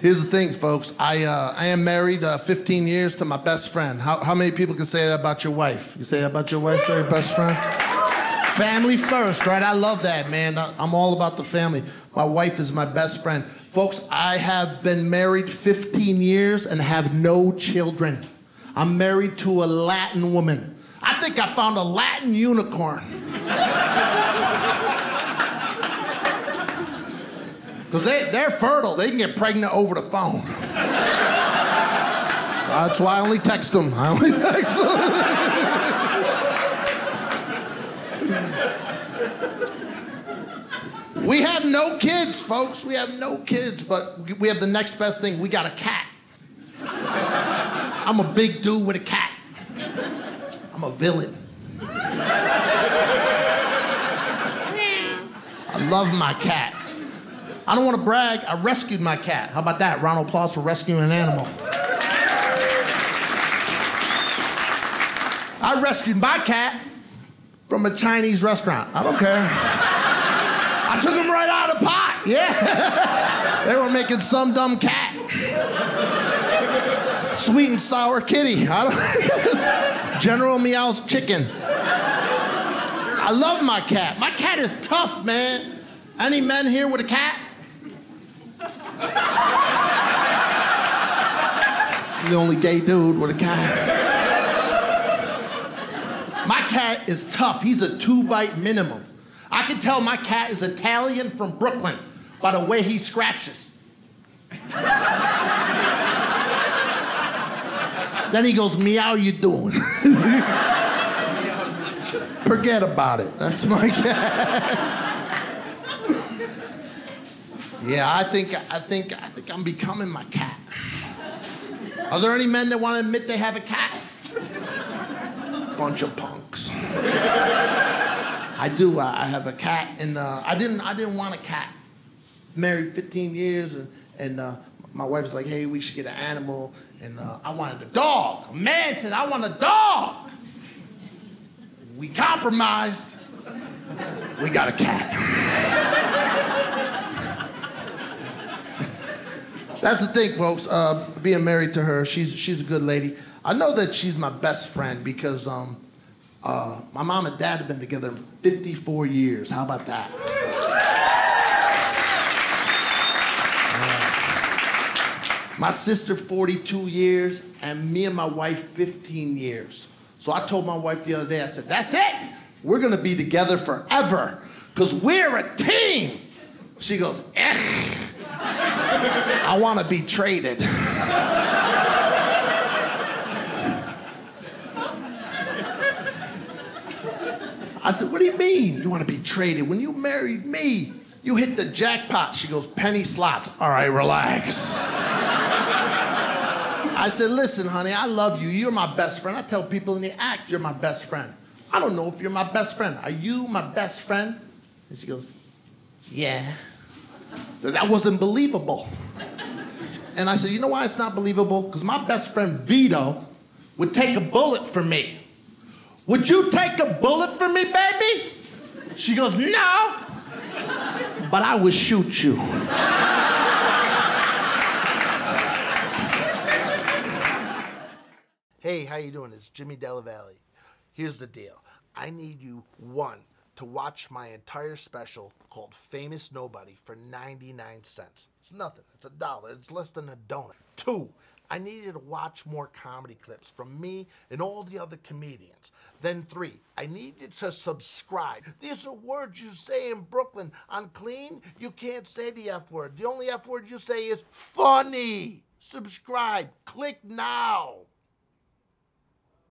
Here's the thing, folks. I uh, I am married uh, 15 years to my best friend. How, how many people can say that about your wife? You say that about your wife, say your best friend? family first, right? I love that, man. I'm all about the family. My wife is my best friend. Folks, I have been married 15 years and have no children. I'm married to a Latin woman. I think I found a Latin unicorn. Because they, they're fertile. They can get pregnant over the phone. That's why I only text them. I only text them. we have no kids, folks. We have no kids, but we have the next best thing. We got a cat. I'm a big dude with a cat. I'm a villain. I love my cat. I don't want to brag. I rescued my cat. How about that? Round of applause for rescuing an animal. I rescued my cat from a Chinese restaurant. I don't care. I took him right out of the pot. Yeah. they were making some dumb cat. Sweet and sour kitty. General Meow's chicken. I love my cat. My cat is tough, man. Any men here with a cat? The only gay dude with a cat. My cat is tough. He's a two bite minimum. I can tell my cat is Italian from Brooklyn by the way he scratches. then he goes, Meow, you doing? Forget about it. That's my cat. Yeah, I think I think I think I'm becoming my cat. Are there any men that want to admit they have a cat? Bunch of punks. I do. I have a cat, and uh, I didn't. I didn't want a cat. Married 15 years, and, and uh, my wife's like, "Hey, we should get an animal," and uh, I wanted a dog. A man said, "I want a dog." We compromised. We got a cat. That's the thing, folks. Uh, being married to her, she's she's a good lady. I know that she's my best friend because um, uh, my mom and dad have been together 54 years. How about that? My sister 42 years, and me and my wife 15 years. So I told my wife the other day, I said, "That's it. We're gonna be together forever, cause we're a team." She goes, "Eh." I want to be traded. I said, What do you mean you want to be traded? When you married me, you hit the jackpot. She goes, Penny slots. All right, relax. I said, Listen, honey, I love you. You're my best friend. I tell people in the act, you're my best friend. I don't know if you're my best friend. Are you my best friend? And she goes, Yeah. So that wasn't believable. And I said, you know why it's not believable? Because my best friend Vito would take a bullet for me. Would you take a bullet for me, baby? She goes, no. But I would shoot you. hey, how you doing? It's Jimmy Della Valle. Here's the deal. I need you, one, to watch my entire special called Famous Nobody for 99 cents. It's nothing. It's a dollar. It's less than a donut. Two, I need you to watch more comedy clips from me and all the other comedians. Then three, I need you to subscribe. These are words you say in Brooklyn. On clean, you can't say the F word. The only F word you say is funny. Subscribe. Click now.